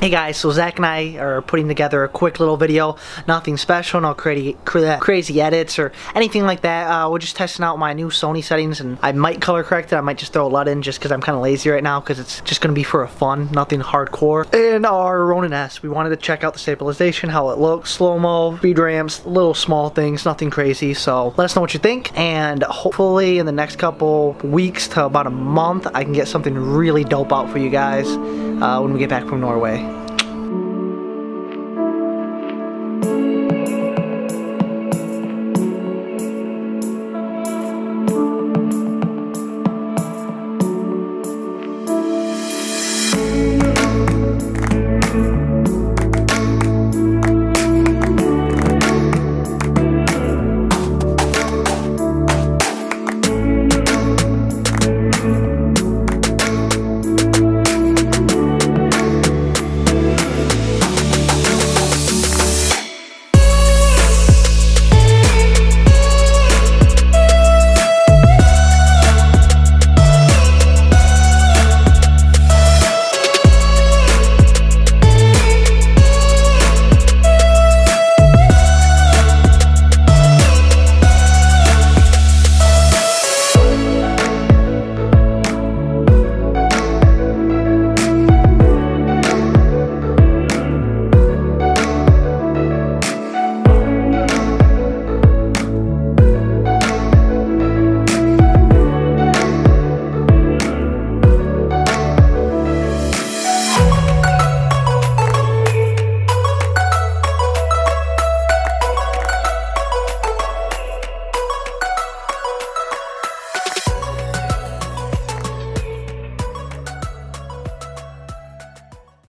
Hey guys, so Zach and I are putting together a quick little video. Nothing special, no crazy, crazy edits or anything like that. Uh, we're just testing out my new Sony settings and I might color correct it. I might just throw a LUT in just because I'm kind of lazy right now because it's just going to be for a fun, nothing hardcore. In our Ronin S, we wanted to check out the stabilization, how it looks, slow-mo, speed ramps, little small things, nothing crazy. So let us know what you think and hopefully in the next couple weeks to about a month, I can get something really dope out for you guys uh, when we get back from Norway.